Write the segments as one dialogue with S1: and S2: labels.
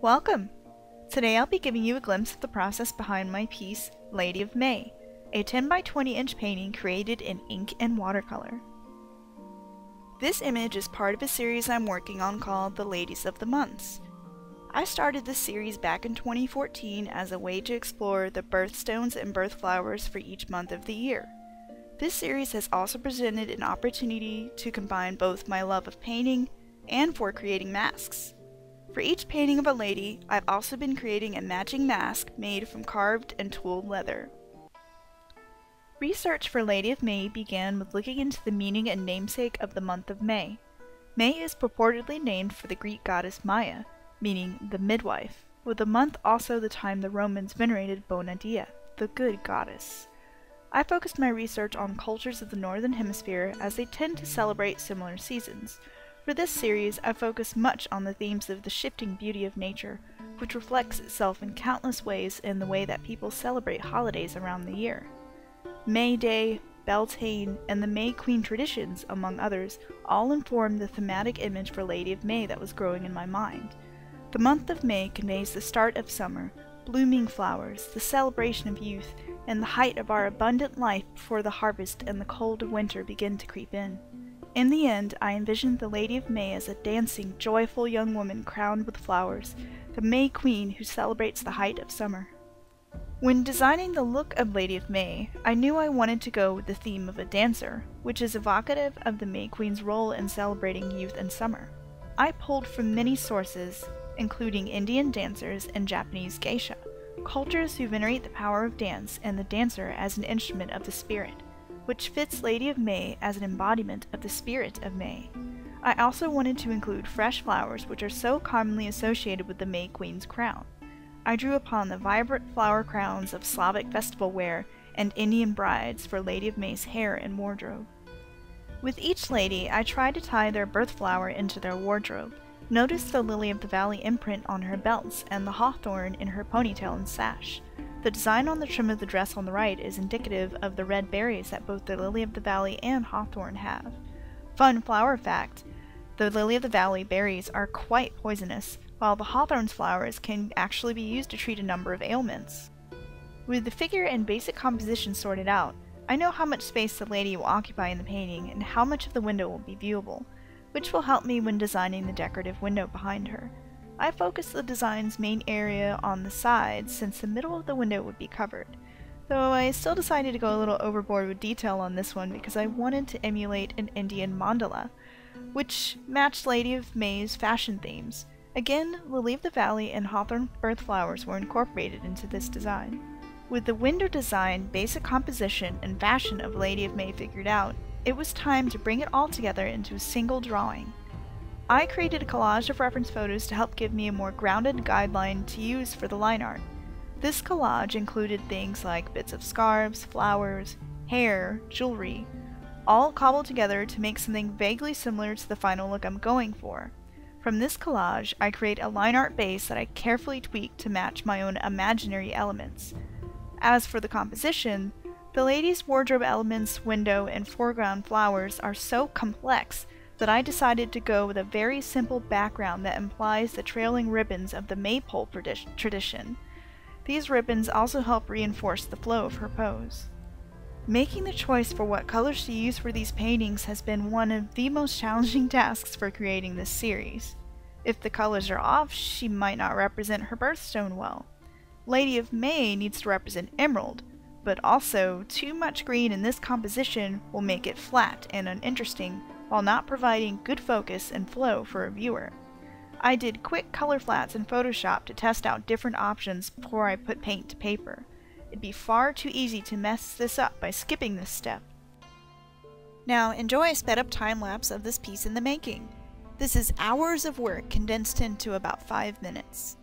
S1: Welcome! Today I'll be giving you a glimpse of the process behind my piece, Lady of May, a 10 by 20 inch painting created in ink and watercolor. This image is part of a series I'm working on called The Ladies of the Months. I started this series back in 2014 as a way to explore the birthstones and birth flowers for each month of the year. This series has also presented an opportunity to combine both my love of painting and for creating masks. For each painting of a lady, I've also been creating a matching mask made from carved and tooled leather. Research for Lady of May began with looking into the meaning and namesake of the month of May. May is purportedly named for the Greek goddess Maya, meaning the midwife, with the month also the time the Romans venerated Bona Dea, the good goddess. I focused my research on cultures of the Northern Hemisphere as they tend to celebrate similar seasons, for this series, I focus much on the themes of the shifting beauty of nature, which reflects itself in countless ways in the way that people celebrate holidays around the year. May Day, Beltane, and the May Queen traditions, among others, all inform the thematic image for Lady of May that was growing in my mind. The month of May conveys the start of summer, blooming flowers, the celebration of youth, and the height of our abundant life before the harvest and the cold of winter begin to creep in. In the end, I envisioned the Lady of May as a dancing, joyful young woman crowned with flowers, the May Queen who celebrates the height of summer. When designing the look of Lady of May, I knew I wanted to go with the theme of a dancer, which is evocative of the May Queen's role in celebrating youth and summer. I pulled from many sources, including Indian dancers and Japanese geisha, cultures who venerate the power of dance and the dancer as an instrument of the spirit which fits Lady of May as an embodiment of the spirit of May. I also wanted to include fresh flowers which are so commonly associated with the May Queen's crown. I drew upon the vibrant flower crowns of Slavic festival wear and Indian brides for Lady of May's hair and wardrobe. With each lady, I tried to tie their birth flower into their wardrobe. Notice the lily of the valley imprint on her belts and the hawthorn in her ponytail and sash. The design on the trim of the dress on the right is indicative of the red berries that both the lily of the valley and hawthorn have. Fun flower fact the lily of the valley berries are quite poisonous, while the hawthorn's flowers can actually be used to treat a number of ailments. With the figure and basic composition sorted out, I know how much space the lady will occupy in the painting and how much of the window will be viewable, which will help me when designing the decorative window behind her. I focused the design's main area on the sides since the middle of the window would be covered, though I still decided to go a little overboard with detail on this one because I wanted to emulate an Indian mandala, which matched Lady of May's fashion themes. Again, Lily of the Valley and Hawthorn birth flowers were incorporated into this design. With the window design, basic composition, and fashion of Lady of May figured out, it was time to bring it all together into a single drawing. I created a collage of reference photos to help give me a more grounded guideline to use for the line art. This collage included things like bits of scarves, flowers, hair, jewelry, all cobbled together to make something vaguely similar to the final look I'm going for. From this collage, I create a line art base that I carefully tweak to match my own imaginary elements. As for the composition, the lady's wardrobe elements, window, and foreground flowers are so complex that I decided to go with a very simple background that implies the trailing ribbons of the maypole tradition. These ribbons also help reinforce the flow of her pose. Making the choice for what colors to use for these paintings has been one of the most challenging tasks for creating this series. If the colors are off, she might not represent her birthstone well. Lady of May needs to represent emerald, but also too much green in this composition will make it flat and uninteresting while not providing good focus and flow for a viewer. I did quick color flats in Photoshop to test out different options before I put paint to paper. It'd be far too easy to mess this up by skipping this step. Now enjoy a sped up time lapse of this piece in the making. This is hours of work condensed into about 5 minutes.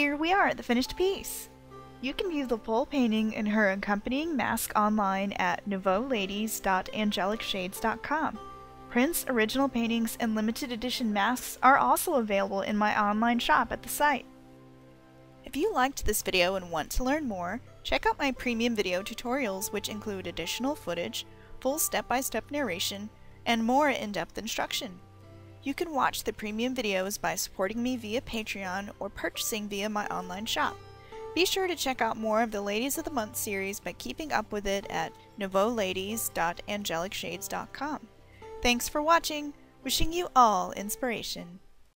S1: Here we are, at the finished piece! You can view the full painting and her accompanying mask online at nouveauladies.angelicshades.com. Prints, original paintings, and limited edition masks are also available in my online shop at the site. If you liked this video and want to learn more, check out my premium video tutorials which include additional footage, full step-by-step -step narration, and more in-depth instruction. You can watch the premium videos by supporting me via Patreon or purchasing via my online shop. Be sure to check out more of the Ladies of the Month series by keeping up with it at nouveauladies.angelicshades.com. Thanks for watching, wishing you all inspiration.